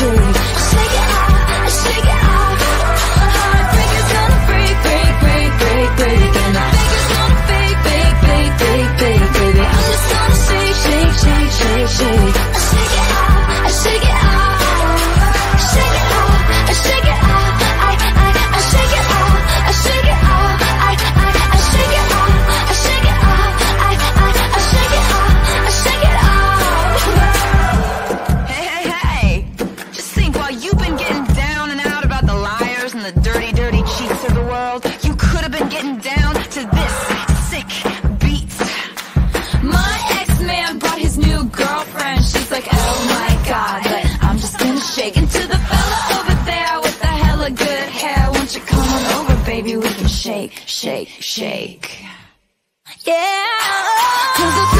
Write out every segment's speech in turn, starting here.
soon. world. You could have been getting down to this sick beat. My ex-man brought his new girlfriend. She's like, oh my god, but I'm just gonna shake into the fella over there with the hella good hair. Won't you come on over, baby? We can shake, shake, shake. Yeah.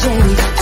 Shake,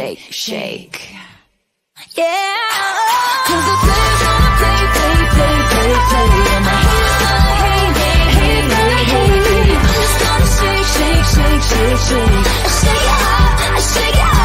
shake, shake. Yeah. Cause the gonna play, play, play, play, play. And gonna. I'm just gonna shake, shake, shake, shake, shake. I shake it up, I shake it up.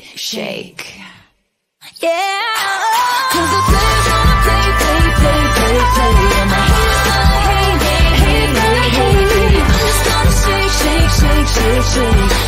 shake, shake. Yeah. Cause the players wanna play, play, play, play, play. And my gonna hate, hate, hate, hate, hate. Just gonna shake, shake, shake, shake, shake.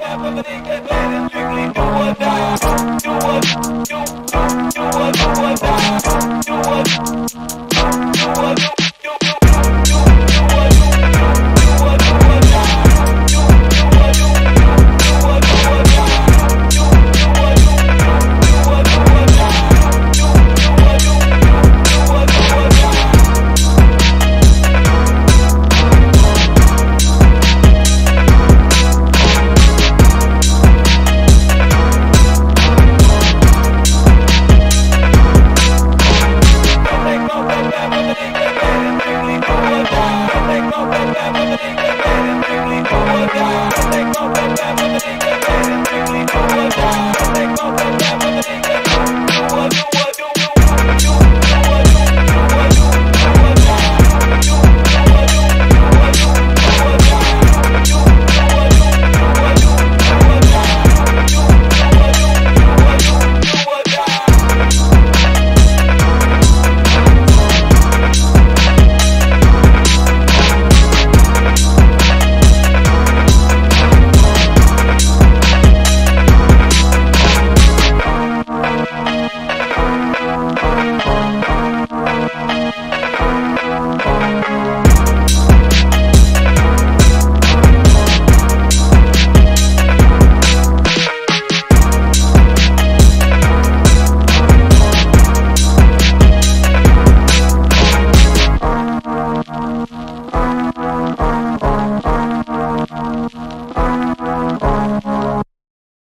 Never think that better strictly do or die. Do or do.